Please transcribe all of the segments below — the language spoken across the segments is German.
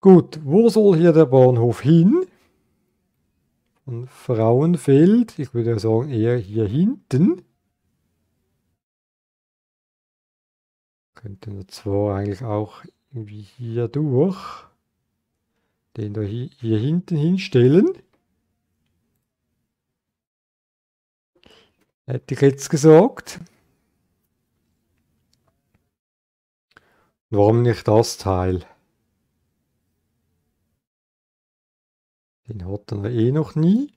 Gut, wo soll hier der Bahnhof hin? Von Frauenfeld, ich würde sagen eher hier hinten. Könnten wir zwar eigentlich auch irgendwie hier durch den da hier, hier hinten hinstellen. Hätte ich jetzt gesagt. Warum nicht das Teil? Den hatten wir eh noch nie.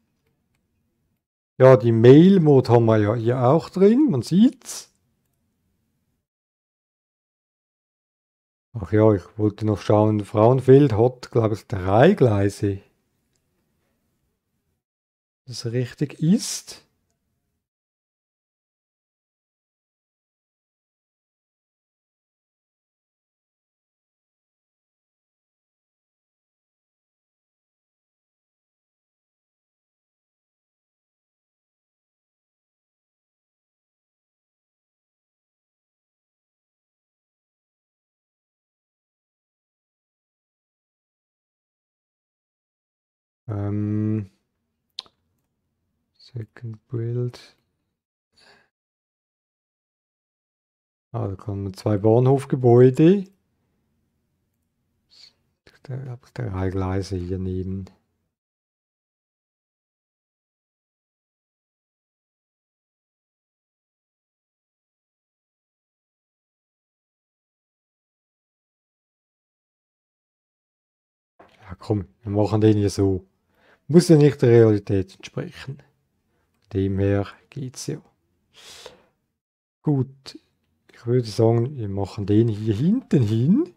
Ja, die Mail-Mode haben wir ja hier auch drin, man sieht's. Ach ja, ich wollte noch schauen, Frauenfeld hat, glaube ich, drei Gleise. Das richtig ist. Ähm, second build. Ah, da kommen zwei Bahnhofgebäude. Drei Gleise hier neben. Ja komm, wir machen den hier so. Muss ja nicht der Realität entsprechen. Dem her geht's ja. Gut, ich würde sagen, wir machen den hier hinten hin.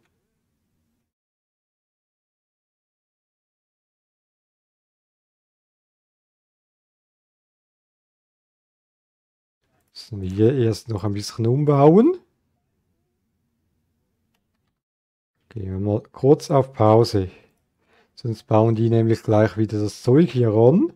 Müssen wir hier erst noch ein bisschen umbauen. Gehen wir mal kurz auf Pause. Sonst bauen die nämlich gleich wieder das Zeug hier ran.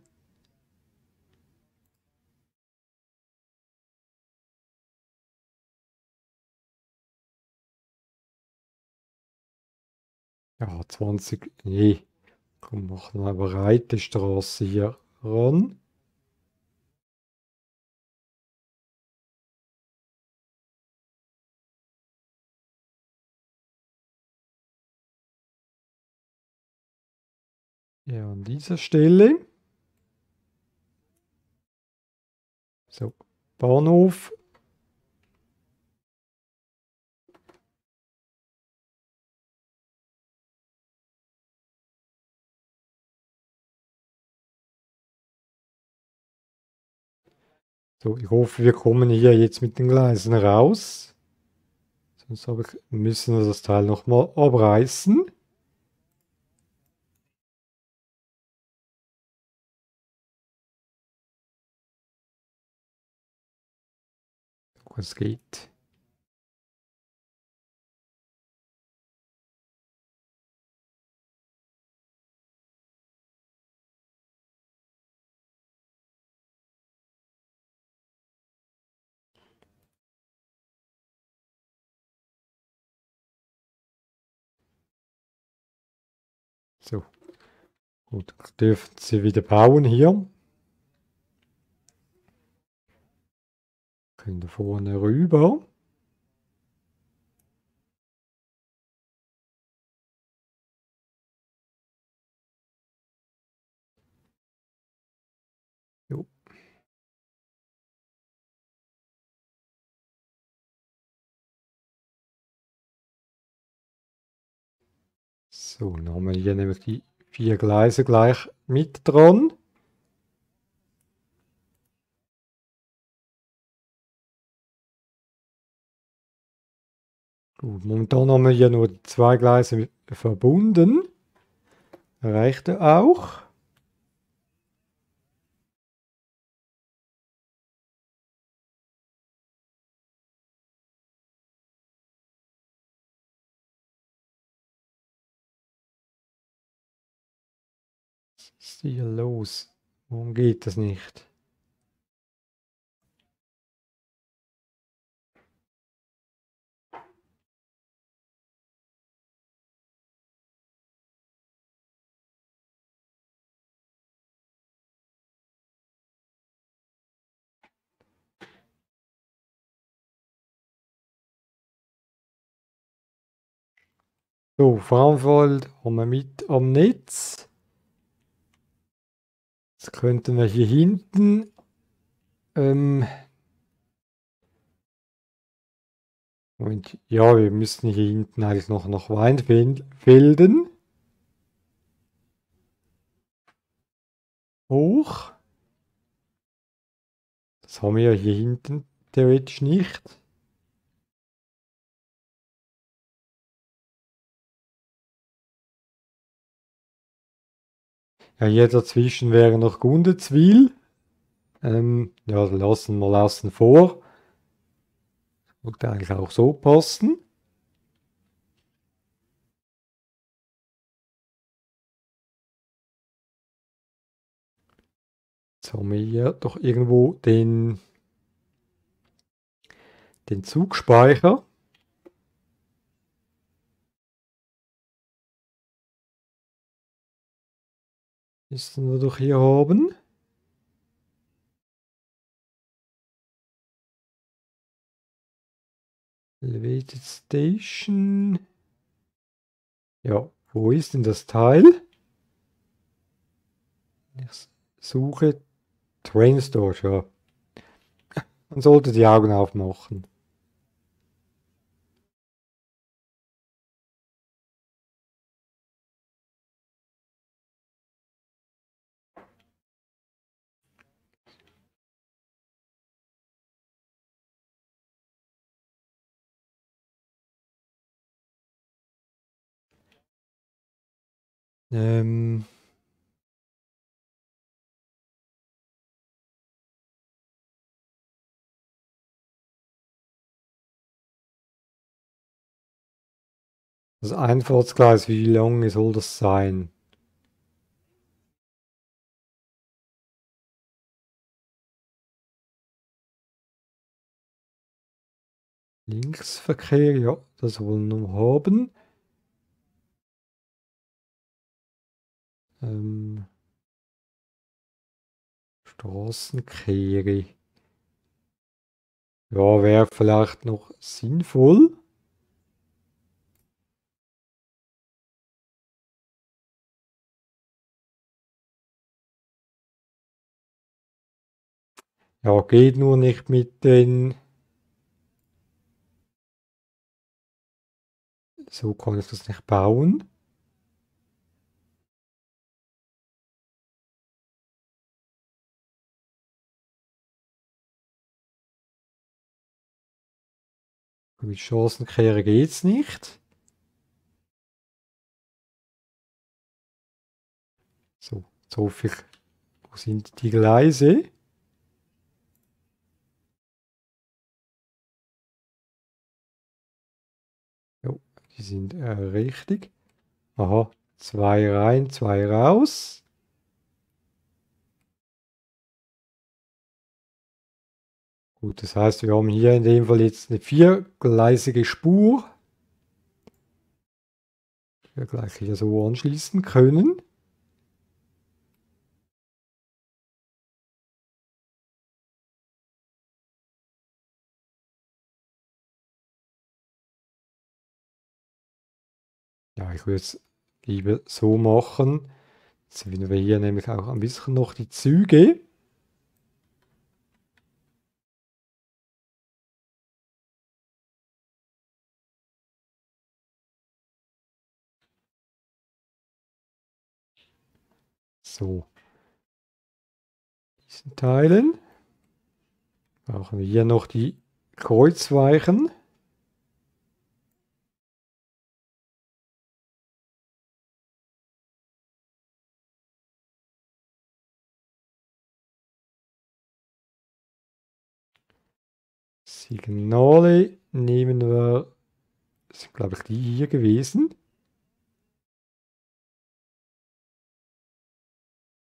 Ja, 20, nee. Komm, machen wir eine breite Straße hier ran. Ja, an dieser Stelle. So, Bahnhof. So, ich hoffe, wir kommen hier jetzt mit den Gleisen raus. Sonst ich, müssen wir das Teil nochmal abreißen. Es geht. So. Gut, dürfen Sie wieder bauen hier. Da vorne rüber. Jo. So, dann haben wir hier nämlich die vier Gleise gleich mit dran. Gut, momentan haben wir hier nur zwei Gleise verbunden. Reicht er auch. Was ist hier los? Warum geht das nicht? So, Farmfold haben wir mit am Netz. Jetzt könnten wir hier hinten ähm, Moment, ja, wir müssen hier hinten eigentlich noch nach Weinfelden. Hoch. Das haben wir ja hier hinten theoretisch nicht. Ja, hier dazwischen wäre noch Gundezwil. Ähm, ja, lassen wir lassen vor. Würde eigentlich auch so passen. Jetzt haben wir hier doch irgendwo den, den Zugspeicher. Müssen wir doch hier haben. Elevated Station. Ja, wo ist denn das Teil? Ich suche Train Store, ja. Man sollte die Augen aufmachen. Ähm Das Einfahrtsgleis, wie lang soll das sein? Linksverkehr, ja, das wollen wir haben. Ähm, Straßenkehre. Ja, wäre vielleicht noch sinnvoll. Ja, geht nur nicht mit den... So kann ich das nicht bauen. Mit Chancenkehre geht's nicht. So, jetzt hoffe ich, wo sind die Gleise? Jo, die sind äh, richtig. Aha, zwei rein, zwei raus. Gut, das heißt, wir haben hier in dem Fall jetzt eine viergleisige Spur, die wir gleich hier so anschließen können. Ja, ich würde es lieber so machen. Jetzt finden wir hier nämlich auch ein bisschen noch die Züge. So. Diesen Teilen. Brauchen wir hier noch die Kreuzweichen. Signale nehmen wir, sind glaube ich die hier gewesen.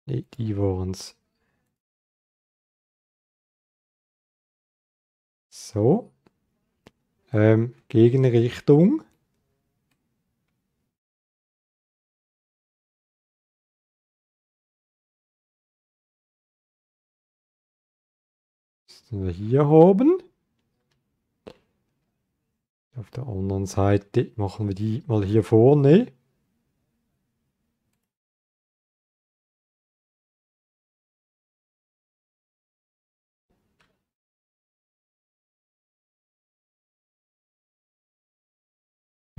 Ne, die waren's. So. Ähm, Gegenrichtung. Müssen wir hier haben. Auf der anderen Seite machen wir die mal hier vorne.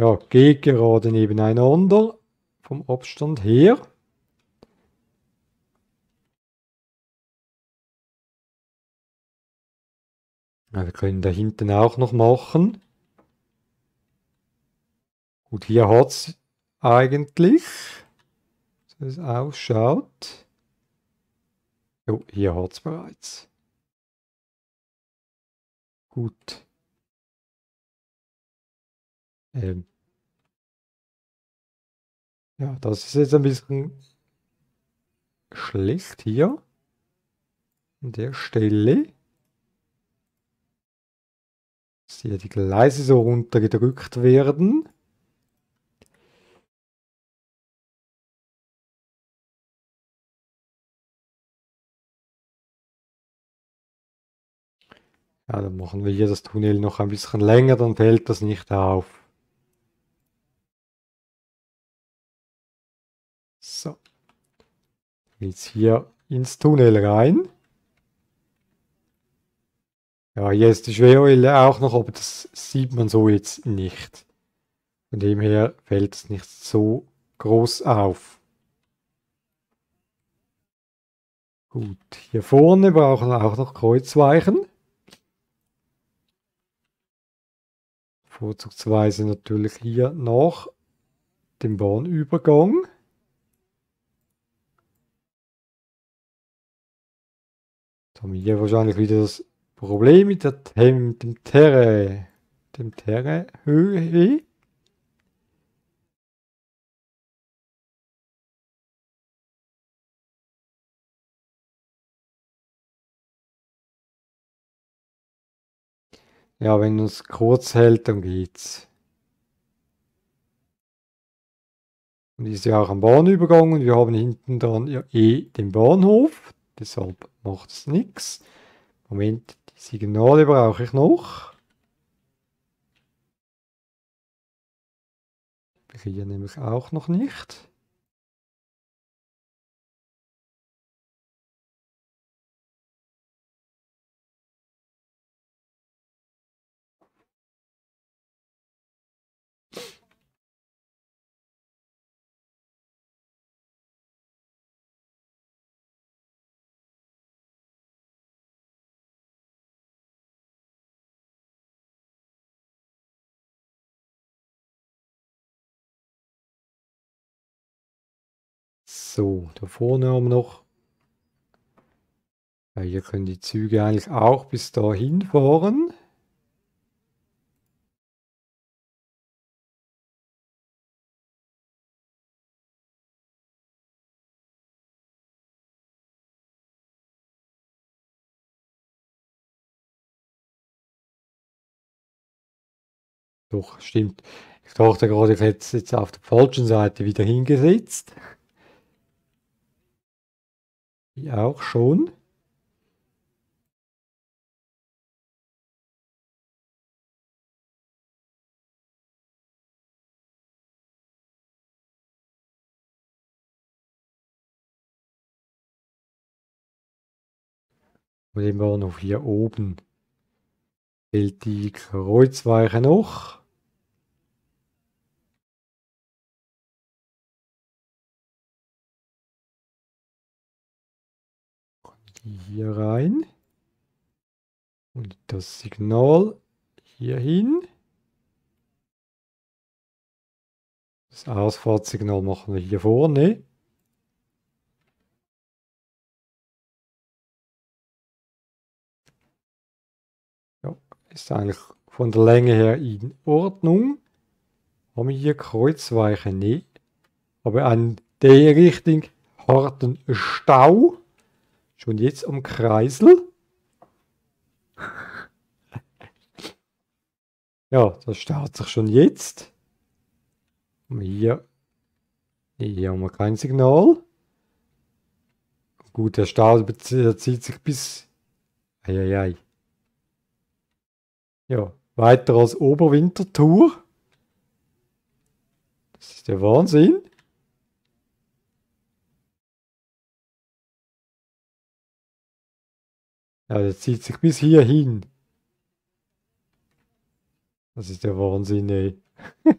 Ja, geht gerade nebeneinander vom Abstand her. Ja, wir können da hinten auch noch machen. Gut, hier hat es eigentlich, so es ausschaut. Jo, hier hat es bereits. Gut. Ähm. Ja, das ist jetzt ein bisschen schlecht hier. An der Stelle. Dass hier die Gleise so runtergedrückt werden. Ja, dann machen wir hier das Tunnel noch ein bisschen länger, dann fällt das nicht auf. So. Jetzt hier ins Tunnel rein. Ja, hier ist die Schweröle auch noch, aber das sieht man so jetzt nicht. Von dem her fällt es nicht so groß auf. Gut, hier vorne brauchen wir auch noch Kreuzweichen. Vorzugsweise natürlich hier nach dem Bahnübergang. Haben wir hier wahrscheinlich wieder das Problem mit, der, mit dem Terre, dem Terre-Höhe. Ja, wenn es kurz hält, dann geht's. Und ist ja auch am Bahnübergang und wir haben hinten dann ja eh den Bahnhof. Deshalb macht es nichts. Moment, die Signale brauche ich noch. Hier nämlich auch noch nicht. So, da vorne haben wir noch. Ja, hier können die Züge eigentlich auch bis dahin fahren. Doch, stimmt. Ich dachte gerade, ich hätte es jetzt auf der falschen Seite wieder hingesetzt. Die auch schon. Und den Bahnhof hier oben fehlt die Kreuzweiche noch. Hier rein und das Signal hier hin. Das Ausfahrtssignal machen wir hier vorne. Ja, ist eigentlich von der Länge her in Ordnung. Haben wir hier Kreuzweiche? Nee. Aber an der Richtung harten Stau. Schon jetzt am Kreisel. Ja, das startet sich schon jetzt. Hier, hier haben wir kein Signal. Gut, der Stau zieht sich bis... Eieiei. Ja, weiter als Oberwintertour. Das ist der Wahnsinn. Ja, der zieht sich bis hier hin. Das ist der Wahnsinn, ey.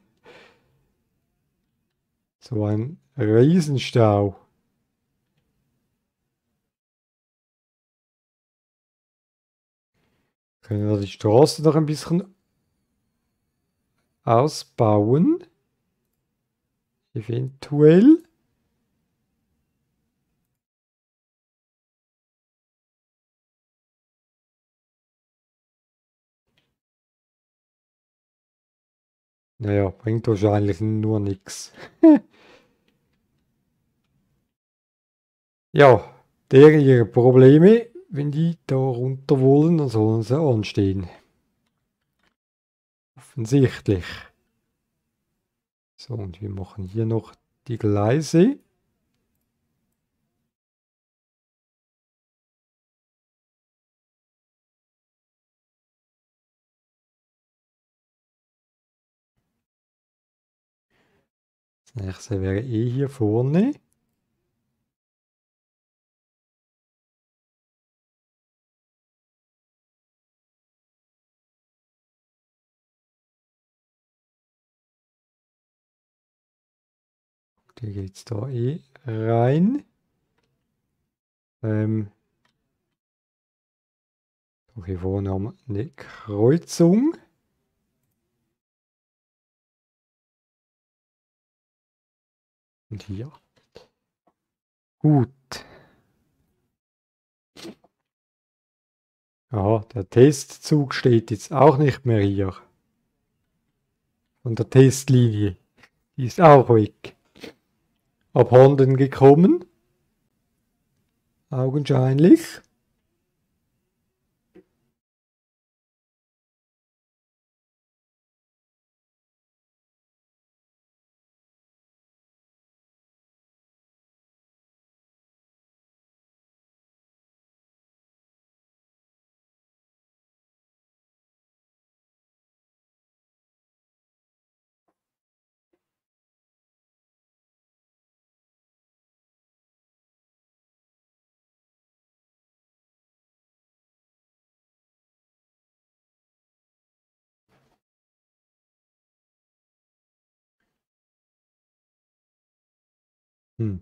so ein Riesenstau. Können wir die Straße noch ein bisschen ausbauen? Eventuell. Naja, bringt wahrscheinlich nur nichts. ja, deren ihre Probleme. Wenn die da runter wollen, dann sollen sie anstehen. Offensichtlich. So, und wir machen hier noch die Gleise. Das nächste wäre eh hier vorne. Der geht jetzt da eh rein. Ähm, hier vorne haben wir eine Kreuzung. Und hier. Gut. Ja, der Testzug steht jetzt auch nicht mehr hier. Von der Testlinie. Die ist auch weg abhanden gekommen. Augenscheinlich. Hm.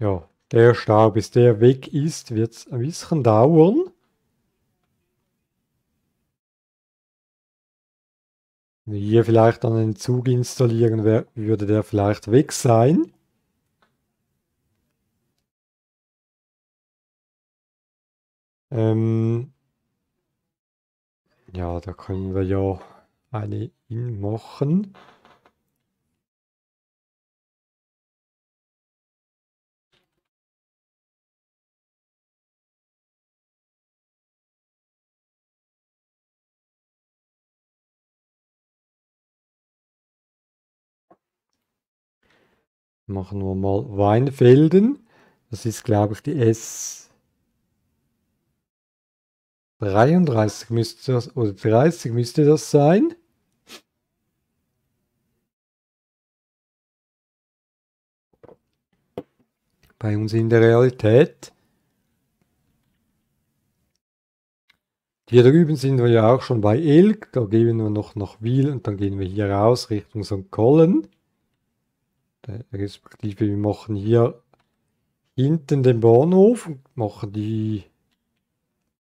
Ja, der Stau, bis der weg ist, wird es ein bisschen dauern. Wenn wir hier vielleicht dann einen Zug installieren, würde der vielleicht weg sein. Ähm, ja, da können wir ja eine in machen. Machen wir mal Weinfelden. Das ist, glaube ich, die S 33 müsste das, oder 30 müsste das sein. Bei uns in der Realität. Hier drüben sind wir ja auch schon bei Elk, da gehen wir noch nach Wiel und dann gehen wir hier raus Richtung St. Collen. Respektive wir machen hier hinten den Bahnhof und machen die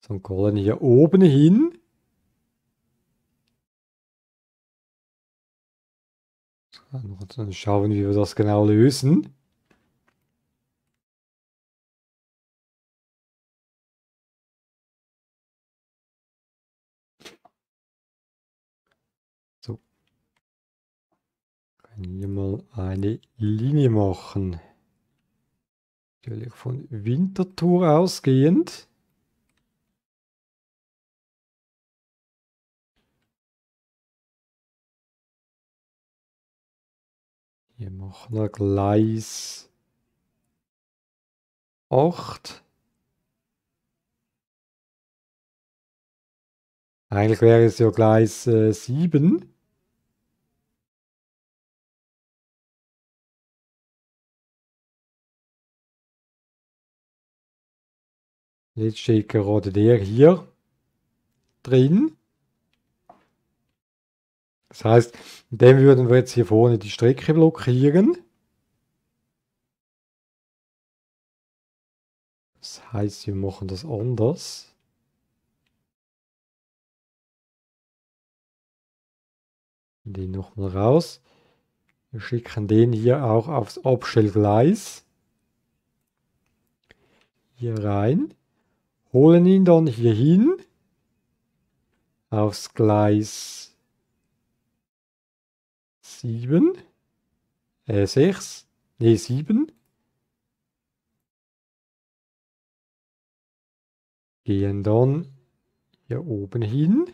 St. Gallen hier oben hin. Dann schauen, wie wir das genau lösen. So. Können hier mal eine Linie machen. Natürlich von Winterthur ausgehend. Wir machen wir Gleis 8. Eigentlich wäre es ja Gleis äh, 7. Jetzt steht gerade der hier drin. Das heißt, dem würden wir jetzt hier vorne die Strecke blockieren. Das heißt, wir machen das anders. Den nochmal raus. Wir schicken den hier auch aufs Abstellgleis. Hier rein. Holen ihn dann hier hin. Aufs Gleis 7. Äh, 6. Ne, 7. Gehen dann hier oben hin.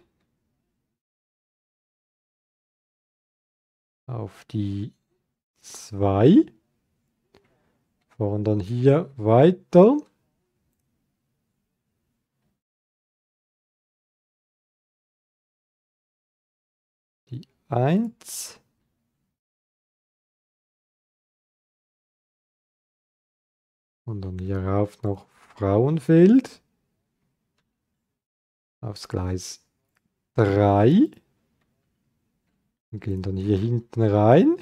auf die 2. Fahren dann hier weiter. Die 1. Und dann hier rauf noch Frauenfeld. Aufs Gleis 3. Und gehen dann hier hinten rein.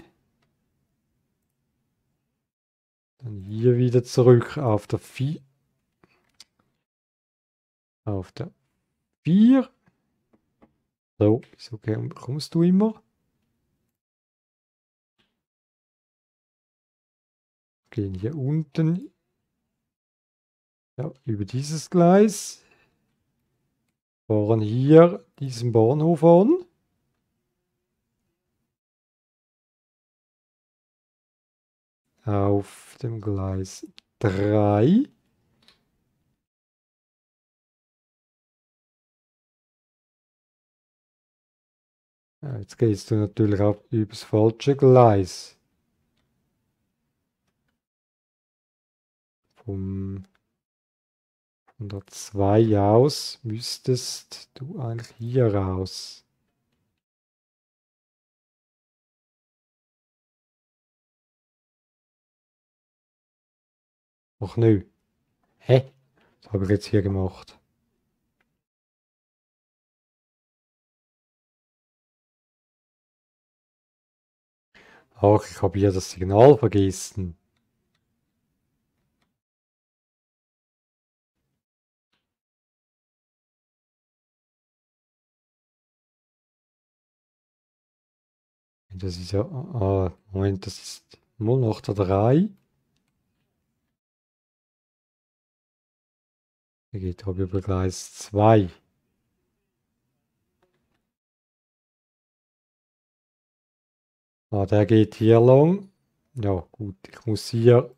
Dann hier wieder zurück auf der 4. Auf der 4. So, so kommst du immer. Gehen hier unten ja, über dieses Gleis. Fahren hier diesen Bahnhof an. auf dem Gleis 3. Ja, jetzt gehst du natürlich auch übers falsche Gleis. Vom, von der 2 aus müsstest du eigentlich hier raus. Ach nö. Hä? Was habe ich jetzt hier gemacht? Ach, ich habe hier das Signal vergessen. Das ist ja, ah, Moment, das ist 083. Der geht aber über Gleis 2. Ah, der geht hier lang. Ja, gut, ich muss hier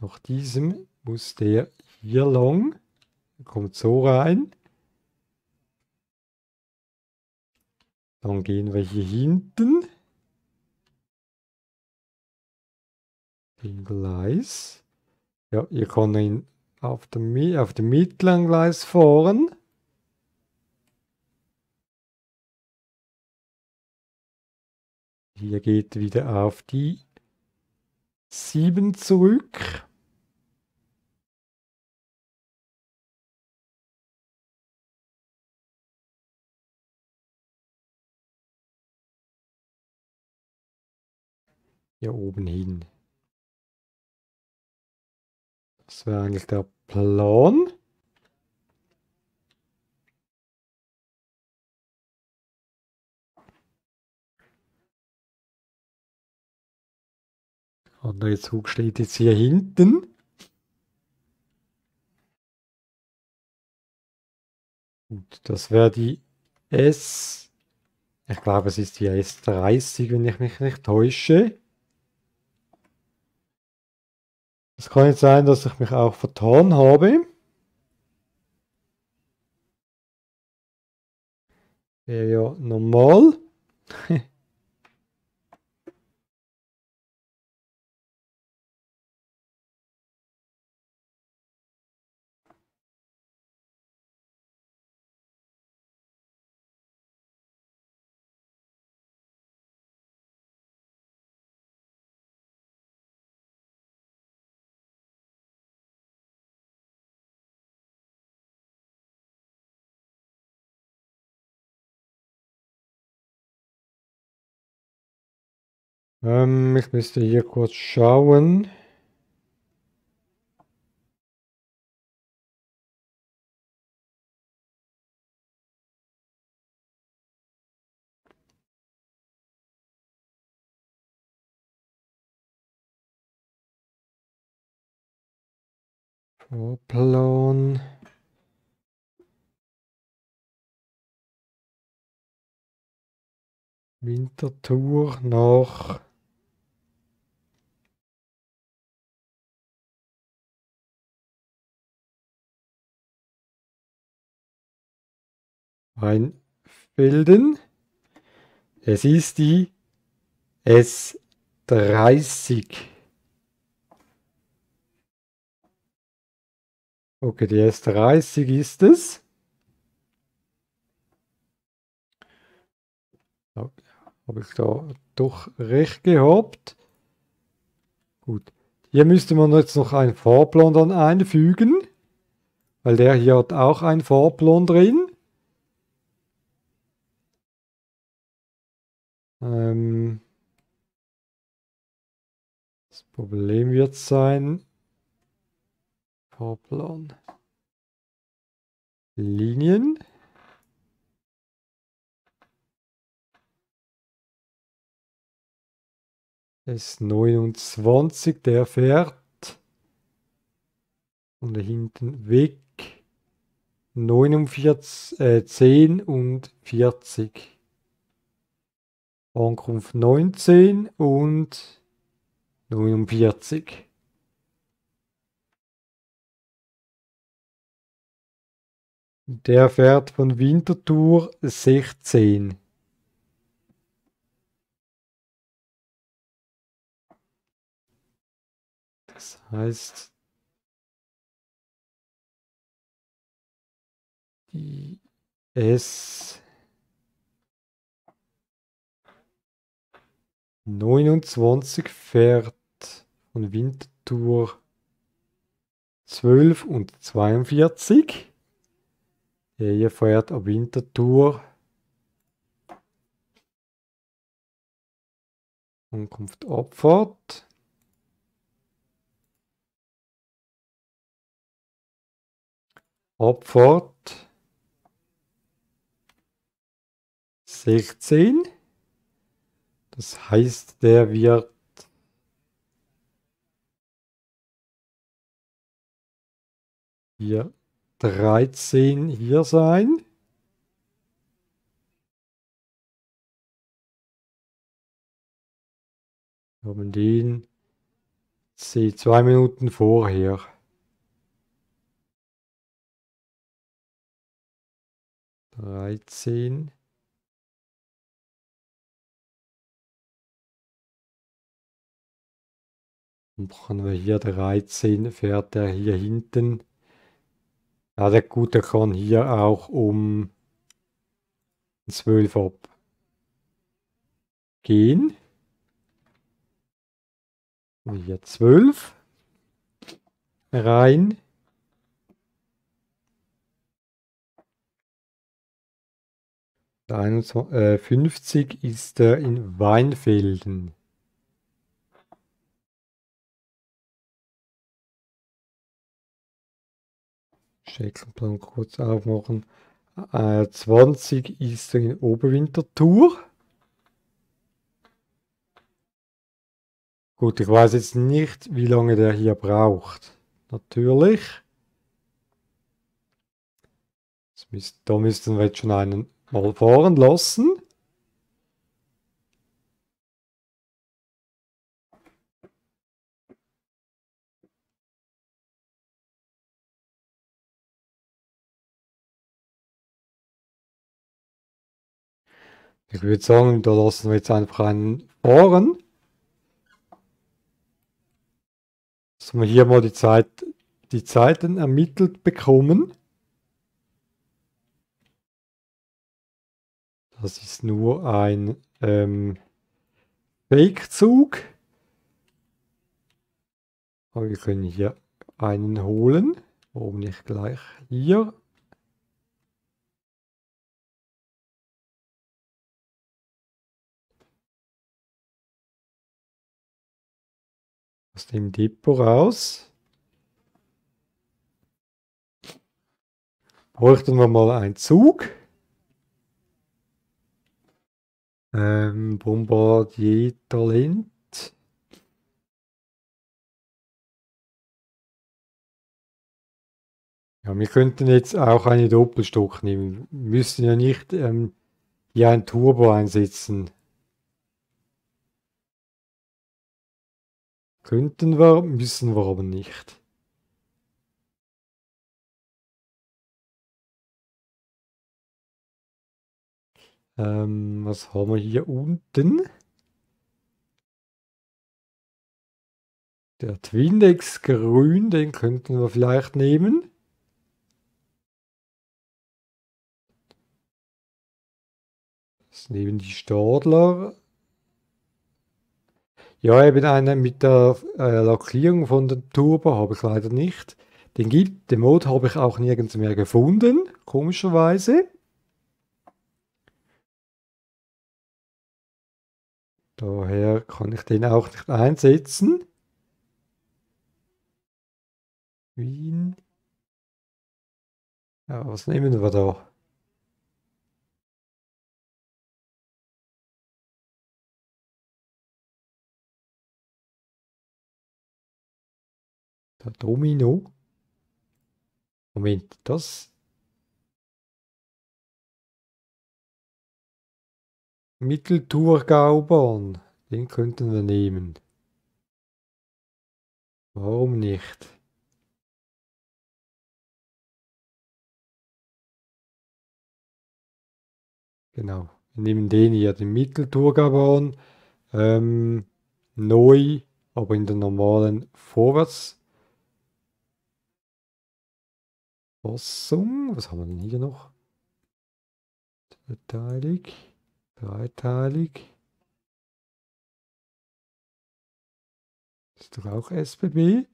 nach diesem muss der hier lang. Kommt so rein. Dann gehen wir hier hinten. Den Gleis. Ja, ihr könnt ihn auf dem, auf dem mittleren Gleis fahren. Hier geht wieder auf die 7 zurück. Hier oben hin. Das wäre eigentlich der Plan. Der andere Zug steht jetzt hier hinten. Gut, das wäre die S. Ich glaube, es ist die S30, wenn ich mich nicht täusche. Es kann jetzt sein, dass ich mich auch vertan habe. Wäre ja normal. Ähm, ich müsste hier kurz schauen. Vorplan. Wintertour nach Weinfelden. Es ist die S30. Okay, die S30 ist es. Habe ich da doch recht gehabt. Gut. Hier müsste man jetzt noch einen Fahrplan dann einfügen. Weil der hier hat auch einen Fahrplan drin. Ähm das Problem wird sein, Fahrplan, Linien. S29, der fährt und da hinten weg 49, äh, 10 und 40. Ankunft 19 und 49. Der fährt von Winterthur 16. Das heißt, die S 29 fährt von Winterthur 12 und 42. Der hier fährt ab Winterthur Ankunft Abfahrt. Abfahrt 16. Das heißt, der wird hier 13 hier sein. Wir haben den C zwei Minuten vorher. Dreizehn. Dann brauchen wir hier 13, fährt er hier hinten. Ja, der Gute kann hier auch um 12 ab gehen. Hier 12 rein. 50 ist er in Weinfelden. Streckenplan kurz aufmachen. Äh, 20 ist in Oberwintertour. Gut, ich weiß jetzt nicht, wie lange der hier braucht. Natürlich. da müssten wir jetzt schon einen mal fahren lassen. Ich würde sagen, da lassen wir jetzt einfach einen fahren. Dass wir hier mal die Zeit, die Zeiten ermittelt bekommen. Das ist nur ein ähm, Fake-Zug. Aber wir können hier einen holen. Warum nicht gleich hier? Aus dem Depot raus. Bräuchten wir mal einen Zug. Ähm, Bombardier Talent. Ja, wir könnten jetzt auch eine Doppelstock nehmen. Wir müssen ja nicht ähm, hier ein Turbo einsetzen. Könnten wir, müssen wir aber nicht. Ähm, was haben wir hier unten? Der Twindex grün, den könnten wir vielleicht nehmen. Das nehmen die Stadler. Ja, eben einen mit der äh, Lackierung von dem Turbo habe ich leider nicht. Den gibt, den Mod habe ich auch nirgends mehr gefunden, komischerweise. Daher kann ich den auch nicht einsetzen. Wien. Ja, was nehmen wir da? Der Domino. Moment, das Mittelthurgaubahn, den könnten wir nehmen. Warum nicht? Genau, wir nehmen den hier, den Mittelthurgaubahn, ähm, neu, aber in der normalen Vorwärts. Fassung. Was haben wir denn hier noch? Zweiteilig, dreiteilig. Ist doch auch SBB.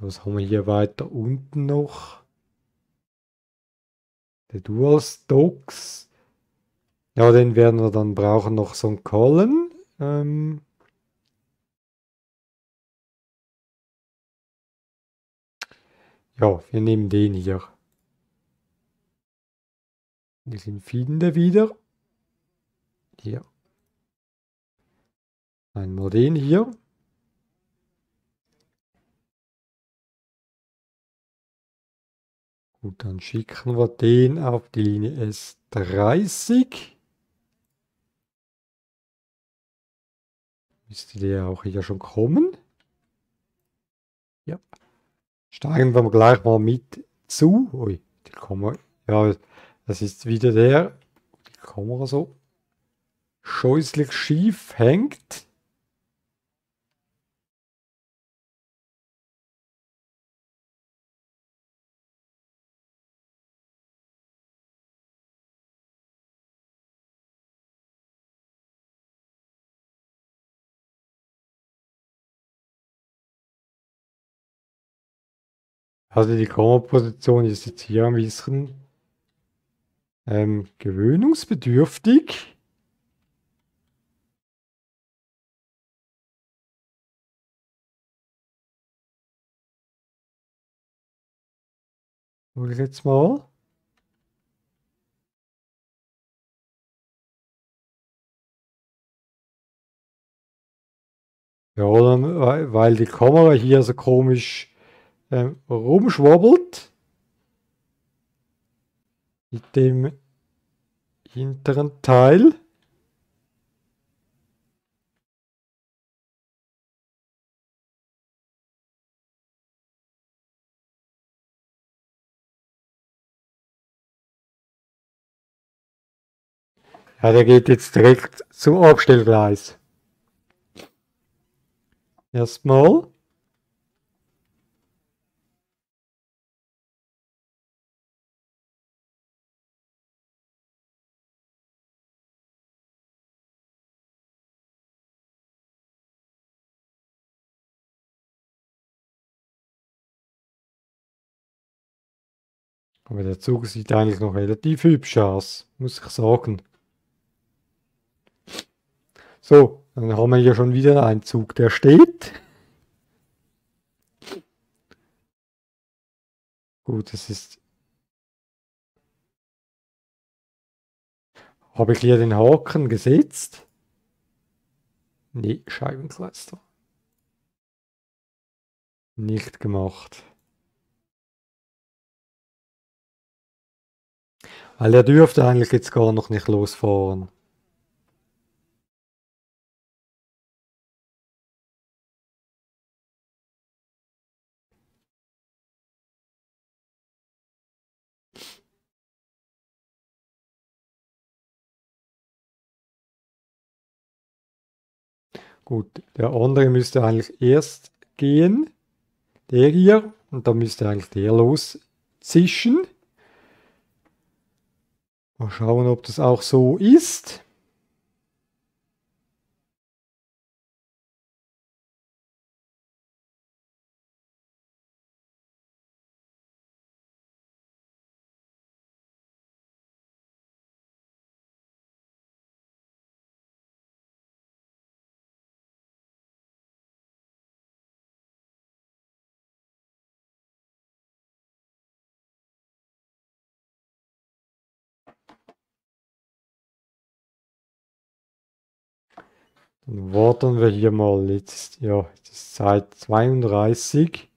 Was haben wir hier weiter unten noch? Der Dual Stocks. Ja, den werden wir dann brauchen noch so einen Collen. Ähm, Ja, wir nehmen den hier. Den Finde wieder. Hier. Einmal den hier. Gut, dann schicken wir den auf die Linie S30. Müsste der auch hier schon kommen. Ja. Steigen wir gleich mal mit zu. Ui, die Kamera. Ja, das ist wieder der, die Kamera so scheußlich schief hängt. Also die Kameraposition ist jetzt hier ein bisschen ähm, gewöhnungsbedürftig. Hol ich jetzt mal. Ja, weil die Kamera hier so komisch ähm, rumschwobbelt mit dem hinteren Teil. Ja, der geht jetzt direkt zum Abstellgleis. Erstmal. Aber der Zug sieht eigentlich noch relativ hübsch aus, muss ich sagen. So, dann haben wir hier schon wieder einen Zug, der steht. Gut, das ist... Habe ich hier den Haken gesetzt? Nee, Scheibenkleister. Nicht gemacht. Weil er dürfte eigentlich jetzt gar noch nicht losfahren. Gut, der andere müsste eigentlich erst gehen. Der hier. Und dann müsste eigentlich der loszischen. Mal schauen, ob das auch so ist. Dann warten wir hier mal jetzt, ja, es ist Zeit 32.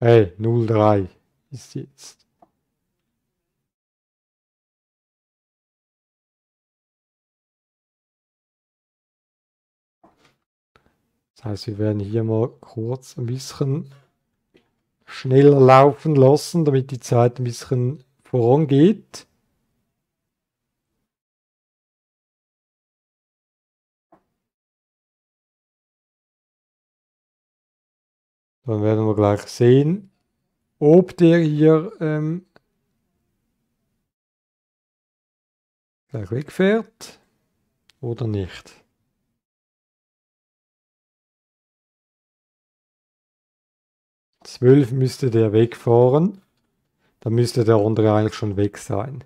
Hey, 03 ist jetzt. Das heißt, wir werden hier mal kurz ein bisschen schneller laufen lassen, damit die Zeit ein bisschen vorangeht. Dann werden wir gleich sehen, ob der hier ähm, gleich wegfährt oder nicht. Zwölf müsste der wegfahren. Dann müsste der andere eigentlich schon weg sein.